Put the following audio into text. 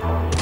Bye.